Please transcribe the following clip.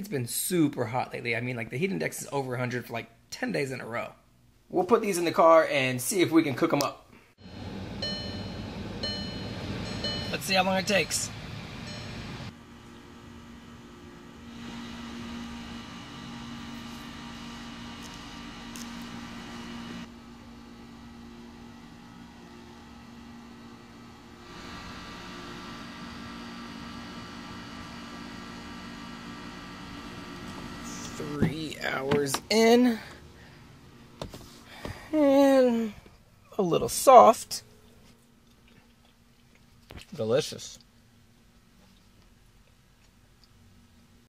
it's been super hot lately. I mean, like the heat index is over 100 for like 10 days in a row. We'll put these in the car and see if we can cook them up. Let's see how long it takes. Three hours in. And a little soft. Delicious.